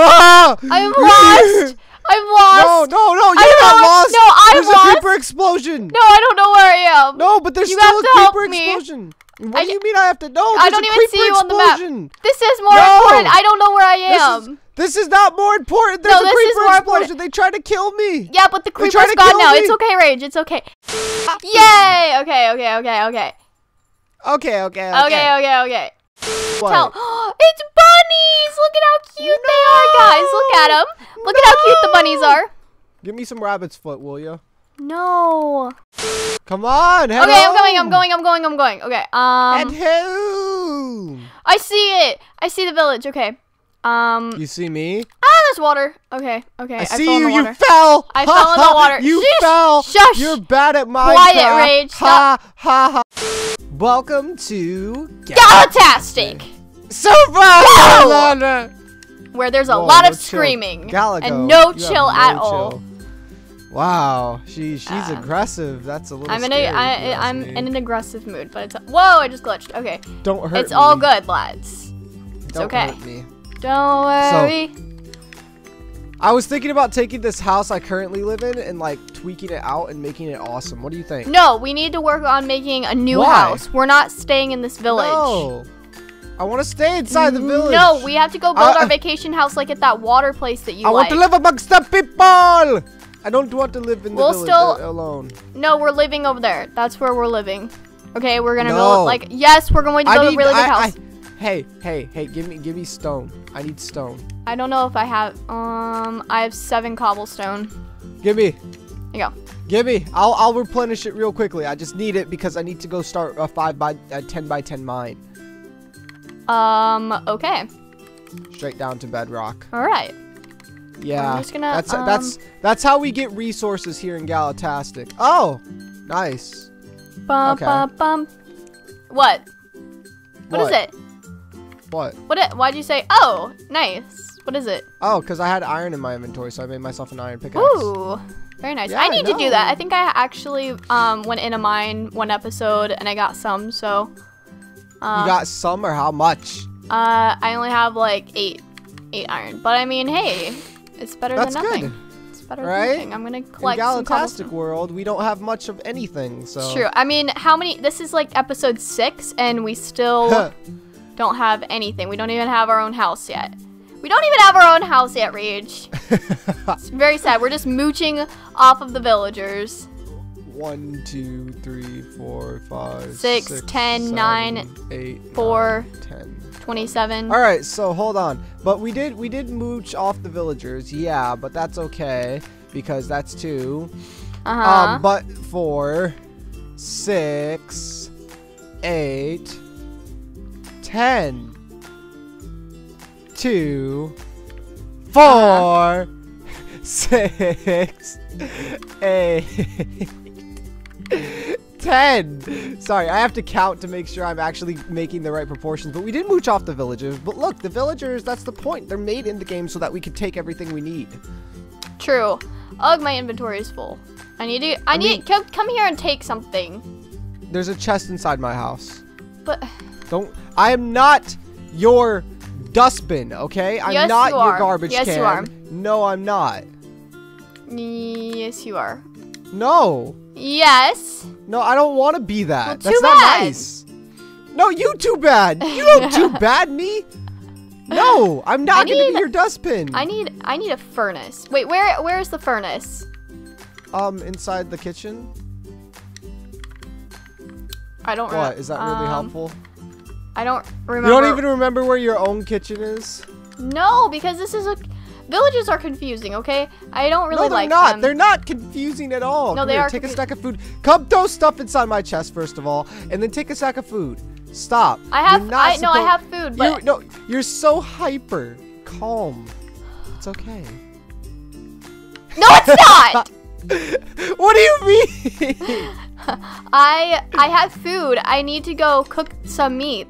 Ah! I'm lost. I'm lost. No, no, no, you're not lost. no, I'm There's lost. a creeper explosion. No, I don't know where I am. No, but there's You still a creeper explosion. What I do you mean I have to know? I don't a even see you on the map. explosion. This is more No. important. I don't know where I This am. is, this is not more important. There's No, a this is creeper more explosion. important. They tried to kill me. yeah, but the creeper's gone now. me. It's okay, Rage. It's okay. Yay! Okay, okay, okay, okay. Okay, okay, okay. Okay, okay, okay. What? Tell. it's bunnies! Look at how cute they are, guys. Look at them. Look at how cute the bunnies are. Give me some rabbit's foot, will you? No. Come on, head Okay, I'm going, I'm going, I'm going, I'm going. Okay, um. Head home. I see it. I see the village. Okay. Um. You see me? Ah, there's water. Okay, okay. I see fell in you. the You fell. I fell in the water. You Shush, fell. shush. You're bad at Minecraft. Quiet, Rage, Ha ha ha. Welcome to Galatastic, Super. where there's a Whoa, lot no of chill. screaming Galago, and no chill no at chill. all. Wow, she she's Uh, aggressive. That's a little. I'm in a, scary, if you I, ask I'm me. in an aggressive mood, but it's whoa! I just glitched. Okay, Don't hurt it's all good, lads. Don't okay. hurt me. Don't worry. So, I was thinking about taking this house I currently live in and like tweaking it out and making it awesome. What do you think? no, we need to work on making a new Why? house. We're not staying in this village. No. I want to stay inside the village. No, we have to go build I- our vacation house like at that water place that you I like. want to live amongst the people. I don't want to live in the We'll village still- alone. No, we're living over there. That's where we're living. Okay, we're gonna No. build like yes, we're going to build need. a really good I, house. I, hey, hey, hey! Give me, give me stone. I need stone. I don't know if I have um I have seven cobblestone. Give me, There you go. give me. I'll, I'll replenish it real quickly. I just need it because I need to go start a five by, a ten by ten mine, Um okay. straight down to bedrock. Alright. Yeah, just gonna, that's um, that's that's how we get resources here in Galatastic. Oh, nice. Bum Okay. bum bum. What? what is it? What? What it why'd you say oh nice. What is it? Oh, because I had iron in my inventory, so I made myself an iron pickaxe. Ooh. Very nice. Yeah, I I need to do that. I think I actually um went in a mine one episode and I got some, so You got some or how much? uh I only have like eight eight iron. But I mean hey, it's better That's than nothing. good. It's better Right? than nothing. I'm gonna In collect some Galatastic cobblestone. world, we don't have much of anything, so. It's true. I mean, how many? This is like episode six, and we still don't have anything. We don't even have our own house yet. We don't even have our own house yet, Rage. It's very sad. We're just mooching off of the villagers. One, two, three, four, five, Six, ten, seven, nine, eight, four, ten. 27. All right, so hold on. But we did we did mooch off the villagers, yeah, but that's okay because that's two. Uh-huh. Um, but four, six, eight, ten, two, four, six, eight, ten. Sorry, I have to count to make sure I'm actually making the right proportions. But we did mooch off the villagers. But look, the villagers, that's the point. They're made in the game so that we can take everything we need. True. Ugh, my inventory is full. I need to. I, I need. mean- come, come here and take something. There's a chest inside my house. But Don't. I am not your dustbin, okay? I'm Yes, not you your are. garbage Yes, you are. No, I'm not. yes, you are. No. Yes. No, I don't want to be that. Well, That's not bad. nice. No, you too bad. You don't too bad me. No, I'm not gonna be your dustbin. I need. I need a furnace. Wait, where? Where is the furnace? um inside the kitchen. I don't. What remem- that really um, helpful? I don't remember. You don't even remember where your own kitchen is? No, because this is a. Villages are confusing. Okay, I don't really no, they're like not. them. They're not confusing at all. No, Come they here, are Take a stack of food. Come throw stuff inside my chest first of all, and then take a stack of food. Stop. I have. You're not I no. I have food, but You, no, you're so hyper. Calm. It's okay. no, it's not. what do you mean? I I have food. I need to go cook some meat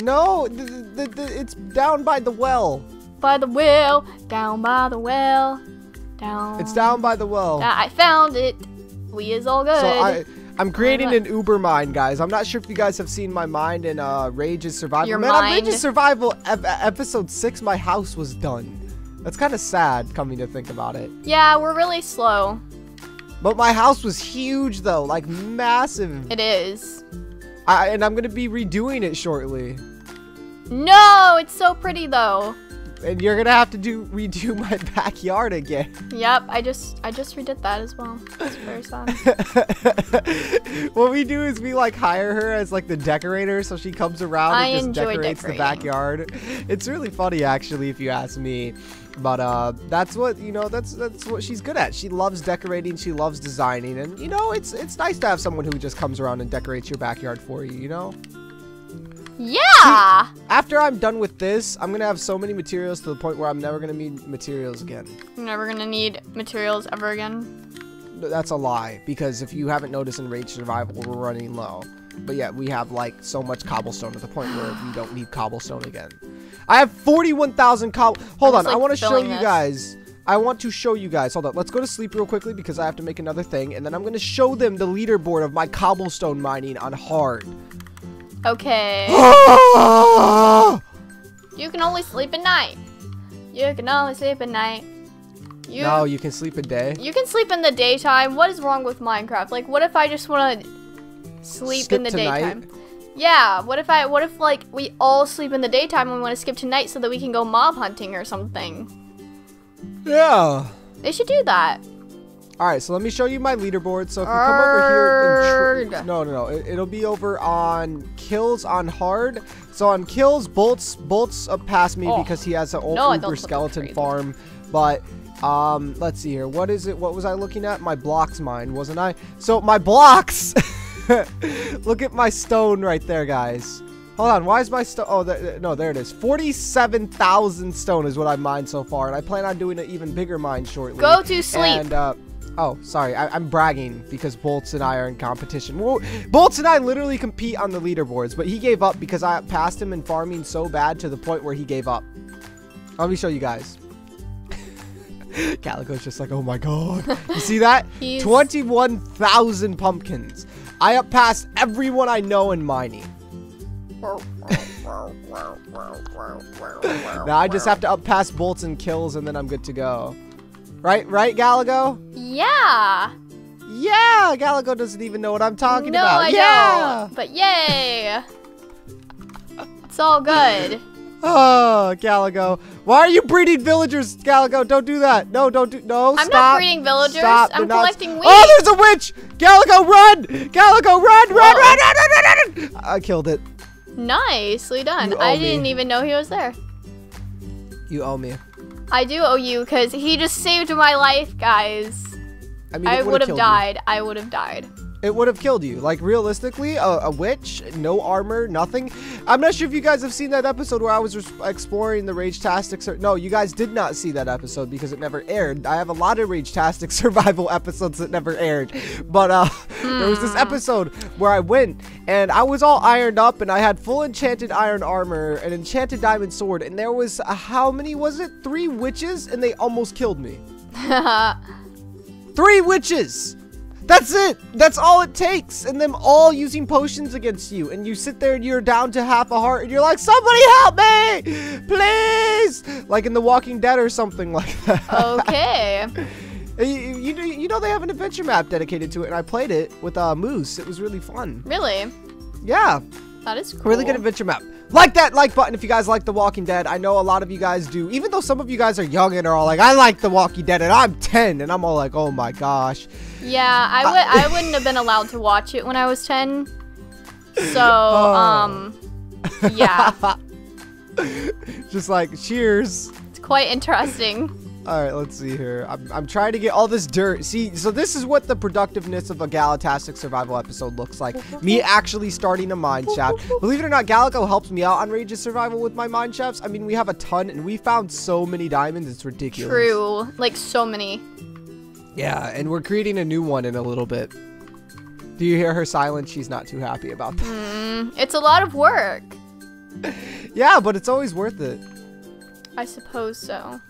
no, the, the, the, it's down by the well. By the well, down by the well, down. It's down by the well. I found it. We is all good. So I, I'm creating an Uber mine, guys. I'm not sure if you guys have seen my mine in uh, Rage's Survival. Your Man, on mind? Rage's Survival ep- episode six, my house was done. That's kind of sad, coming to think about it. Yeah, we're really slow. But my house was huge, though, like massive. It is. I, and I'm gonna be redoing it shortly. No, it's so pretty though. And you're gonna have to do redo my backyard again. Yep, I just I just redid that as well. It's very sad. what we do is we like hire her as like the decorator, so she comes around I and just decorates the backyard. It's really funny, actually, if you ask me. But uh, that's what you know. That's that's what she's good at. She loves decorating. She loves designing, and you know, it's it's nice to have someone who just comes around and decorates your backyard for you. You know. Yeah. After I'm done with this, I'm gonna have so many materials to the point where I'm never gonna need materials again. I'm never gonna need materials ever again. That's a lie because if you haven't noticed in Rage Survival, we're running low. But yet we have like so much cobblestone to the point where we don't need cobblestone again. I have 41,000 cobble. Hold on, just, I want to show you this. guys. I want to show you guys. Hold on, let's go to sleep real quickly because I have to make another thing, and then I'm gonna show them the leaderboard of my cobblestone mining on hard. Okay. You can only sleep at night. You can only sleep at night. You you can sleep a day. you can sleep in the daytime. What is wrong with Minecraft? Like what if I just wanna sleep Skip in the daytime? Yeah, what if I what if like we all sleep in the daytime and we want to skip tonight so that we can go mob hunting or something? Yeah. They should do that. All right, so let me show you my leaderboard. So if you come over here, and no, no, no, it, it'll be over on kills on hard. So on kills, bolts, bolts up past me Oh. because he has an old No, Uber skeleton farm. But um, let's see here. What is it? What was I looking at? My blocks mine, wasn't I? So my blocks. Look at my stone right there, guys. Hold on, why is my stone? Oh, there, no, there it is. Forty-seven thousand stone is what I mined so far, and I plan on doing an even bigger mine shortly. Go to sleep. And uh, oh, sorry, I, I'm bragging because Bolts and I are in competition. Well, Bolts and I literally compete on the leaderboards, but he gave up because I passed him in farming so bad to the point where he gave up. Let me show you guys. Calico's just like, oh my god. You see that? 21,000 pumpkins. I outpassed everyone I know in mining. Now I just have to outpass bolts and kills and then I'm good to go. Right, right, Galago? Yeah. Yeah, Galago doesn't even know what I'm talking no, about. I yeah. don't. But yay. it's all good. Oh, Galago. Why are you breeding villagers, Galago? Don't do that. No, don't do. No, I'm stop. not breeding villagers. Stop. I'm They're not- collecting oh, wheat. Oh, there's a witch! Galago, run! Galago, run, run, oh. run, Whoa. run, run, run, run! I killed it. Nicely done. I me. didn't even know he was there. You owe me. I do owe you because he just saved my life, guys. I mean, I would have killed you. died. I would have died. It would have killed you. Like, realistically, a, a witch, no armor, nothing. I'm not sure if you guys have seen that episode where I was exploring the Ragetastic. Sur- no, you guys did not see that episode because it never aired. I have a lot of Ragetastic survival episodes that never aired. But uh, there was this episode where I went and I was all ironed up and I had full enchanted iron armor, an enchanted diamond sword, and there was, uh, how many was it? Three witches, and they almost killed me. Three witches! That's it! That's all it takes! And them all using potions against you. And you sit there and you're down to half a heart and you're like, somebody help me! Please! Like in The Walking Dead or something like that. okay. you, you, you know they have an adventure map dedicated to it and I played it with uh, Moose. It was really fun. Really? Yeah, That is cool. really good adventure map. Like that like button if you guys like The Walking Dead. I know a lot of you guys do. Even though some of you guys are young and are all like, I like The Walking Dead and I'm 10 and I'm all like, oh my gosh. Yeah, I would. I wouldn't have been allowed to watch it when I was ten. So, Oh. um, yeah, Just like, cheers. it's quite interesting. All right, let's see here. I'm, I'm trying to get all this dirt. See, so this is what the productiveness of a Galatastic survival episode looks like. Me actually starting a mine shaft. Believe it or not, Galago helps me out on Rage's survival with my mine shafts. I mean, we have a ton, and we found so many diamonds. It's ridiculous. True. Like so many. Yeah, and we're creating a new one in a little bit. Do you hear her silence? She's not too happy about that. Mm, it's a lot of work. Yeah, but it's always worth it. I suppose so.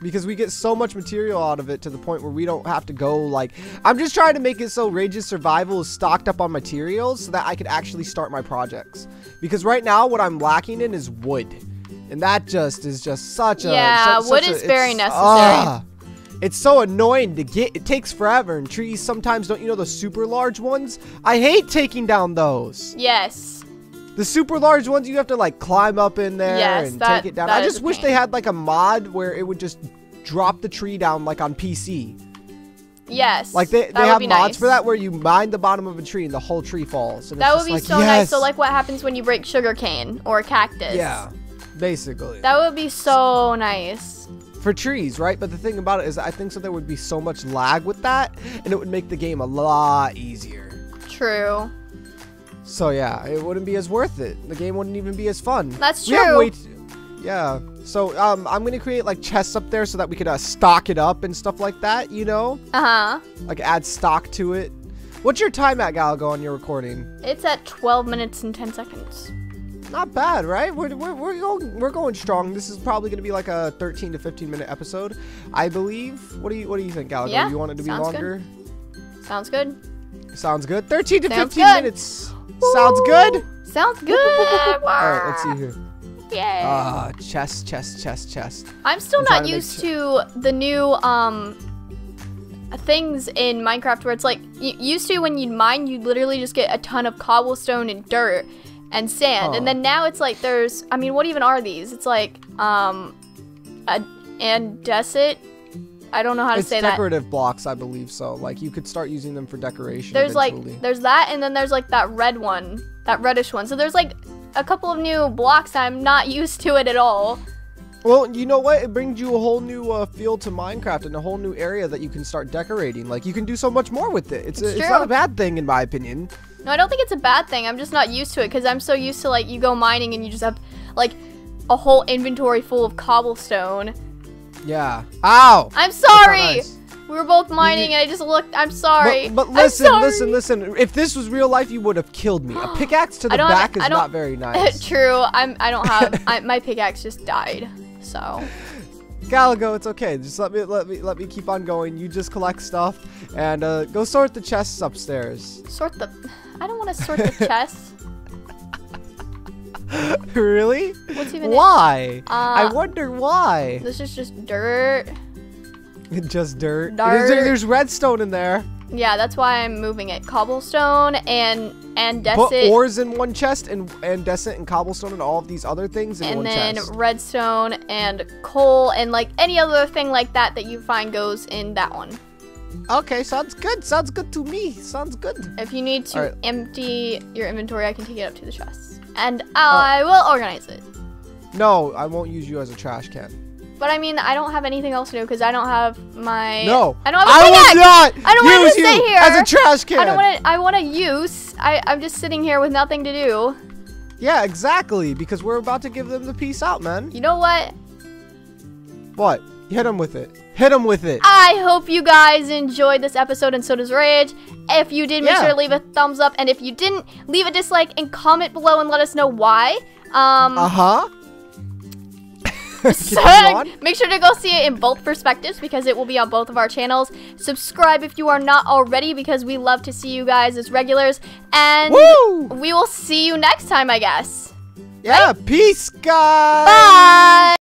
Because we get so much material out of it to the point where we don't have to go like I'm just trying to make it so Rage's survival is stocked up on materials so that I could actually start my projects. Because right now what I'm lacking in is wood. And that just is just such a Yeah, wood a- is very necessary. ah. it's so annoying to get. It takes forever, and trees sometimes don't you know the super large ones? I hate taking down those. Yes. The super large ones, you have to like climb up in there Yes, and that- take it down. I just wish pain. they had like a mod where it would just drop the tree down like on PC. Yes. Like they, they have mods nice. for that where you mine the bottom of a tree and the whole tree falls. And That would be like, so nice. So like what happens when you break sugarcane or cactus? Yeah, basically. That would be so nice. for trees, right? But the thing about it is I think so there would be so much lag with that and it would make the game a lot easier. True. So yeah, it wouldn't be as worth it. The game wouldn't even be as fun. That's true. yeah. So um, I'm gonna create like chests up there so that we could uh, stock it up and stuff like that. You know, Uh huh. like add stock to it. What's your time at Galago on your recording? It's at 12 minutes and 10 seconds. Not bad, right? We're, we're, we're, going, we're going strong. This is probably gonna be like a 13 to 15 minute episode, I believe. What do you What do you think, Galago? Yeah, you want it to be sounds good. longer? Sounds good. Sounds good. 13 to Sounds 15 good. minutes. Sounds good. Sounds good. All right, let's see here. Yay. Ah, chest, chest, chest, chest. I'm still I'm not to used to the new um things in Minecraft where it's like y- used to when you'd mine you'd literally just get a ton of cobblestone and dirt and sand Oh. and then now it's like there's I mean what even are these? It's like um a andesite. I don't know how to It's say that. decorative blocks, I believe so. Like you could start using them for decoration. There's like there's that and then there's like that red one, that reddish one. So there's like a couple of new blocks I'm not used to it at all. Well, you know what? It brings you a whole new uh, field to Minecraft and a whole new area that you can start decorating. Like you can do so much more with it. It's It's a, it's not a bad thing in my opinion. No, I don't think it's a bad thing. I'm just not used to it because I'm so used to like you go mining and you just have like a whole inventory full of cobblestone. Yeah. Ow. I'm sorry. We were both mining and I just looked. I'm sorry. But, but listen, sorry. listen, listen. If this was real life, you would have killed me. A pickaxe to the back is don't- not very nice. True. I'm. I don't have. I, my pickaxe just died. So Galago, it's okay. Just let me let me let me keep on going. You just collect stuff and uh, go sort the chests upstairs. sort the. I don't want to sort the chests. really? What's even? Why? I Uh, wonder why. This is just dirt. Just dirt. There's, Dirt. there's redstone in there. Yeah, that's why I'm moving it. Cobblestone and and Put ores in one chest and andesite and cobblestone and all of these other things in and one then redstone and coal and like any other thing like that that you find goes in that one. Okay, sounds good. Sounds good to me. Sounds good. If you need to Alright. empty your inventory, I can take it up to the chest, and Oh. I will organize it. No, I won't use you as a trash can. But I mean, I don't have anything else to do because I don't have my. No, I don't have a I will not I don't just you sit here. as a trash can. I don't want to. I want to use. I I'm just sitting here with nothing to do. Yeah, exactly. Because we're about to give them the peace out, man. You know what? What? Hit them with it. Hit them with it. I hope you guys enjoyed this episode, and so does Rage. If you did, make Yeah. sure to leave a thumbs up, and if you didn't, leave a dislike and comment below and let us know why. Um, Uh huh. so- make sure to go see it in both perspectives because it will be on both of our channels. Subscribe if you are not already because we love to see you guys as regulars, and Woo! we will see you next time, I guess. Yeah. Peace, guys. Bye.